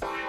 Bye.